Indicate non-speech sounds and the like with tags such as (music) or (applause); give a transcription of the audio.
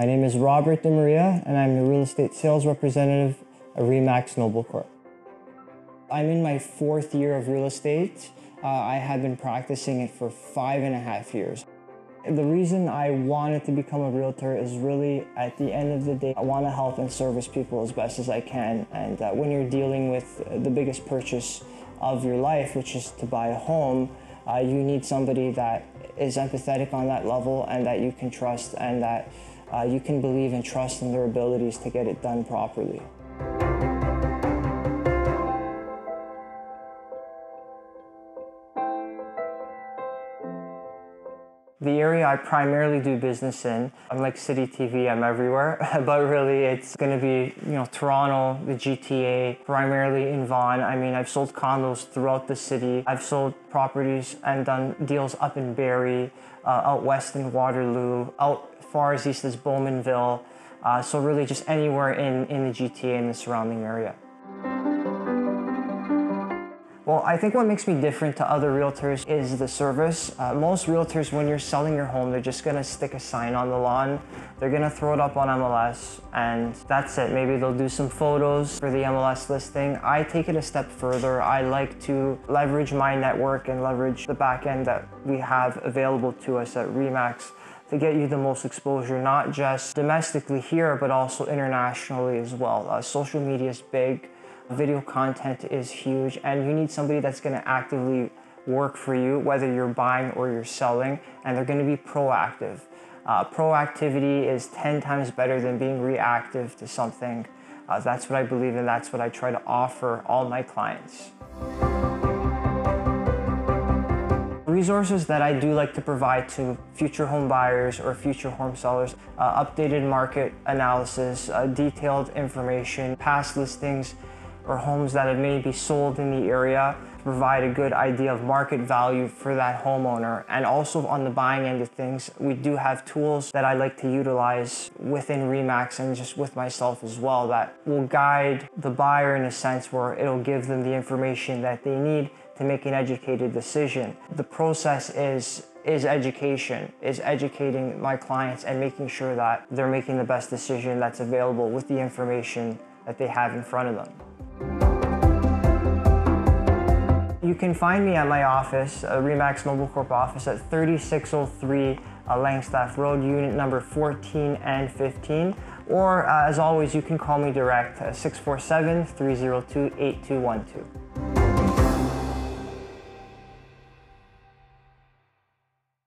My name is Robert De Maria, and I'm the real estate sales representative at Remax Noble Corp. I'm in my fourth year of real estate. Uh, I have been practicing it for five and a half years. The reason I wanted to become a realtor is really at the end of the day, I want to help and service people as best as I can. And uh, when you're dealing with the biggest purchase of your life, which is to buy a home, uh, you need somebody that is empathetic on that level and that you can trust and that uh, you can believe and trust in their abilities to get it done properly. The area I primarily do business in, I'm like City TV, I'm everywhere, (laughs) but really it's going to be, you know, Toronto, the GTA, primarily in Vaughan. I mean, I've sold condos throughout the city. I've sold properties and done deals up in Barrie, uh, out west in Waterloo, out far as east as Bowmanville. Uh, so really just anywhere in, in the GTA and the surrounding area. Well, I think what makes me different to other realtors is the service. Uh, most realtors, when you're selling your home, they're just gonna stick a sign on the lawn. They're gonna throw it up on MLS and that's it. Maybe they'll do some photos for the MLS listing. I take it a step further. I like to leverage my network and leverage the back end that we have available to us at Remax to get you the most exposure, not just domestically here, but also internationally as well. Uh, social media is big. Video content is huge and you need somebody that's going to actively work for you, whether you're buying or you're selling, and they're going to be proactive. Uh, proactivity is 10 times better than being reactive to something. Uh, that's what I believe and that's what I try to offer all my clients. Resources that I do like to provide to future home buyers or future home sellers, uh, updated market analysis, uh, detailed information, past listings, or homes that have maybe sold in the area to provide a good idea of market value for that homeowner. And also on the buying end of things, we do have tools that I like to utilize within Remax and just with myself as well that will guide the buyer in a sense where it'll give them the information that they need to make an educated decision. The process is is education, is educating my clients and making sure that they're making the best decision that's available with the information that they have in front of them. You can find me at my office, uh, Remax Noble Corp office at 3603 uh, Langstaff Road, unit number 14 and 15. Or uh, as always, you can call me direct, uh, 647 302 8212.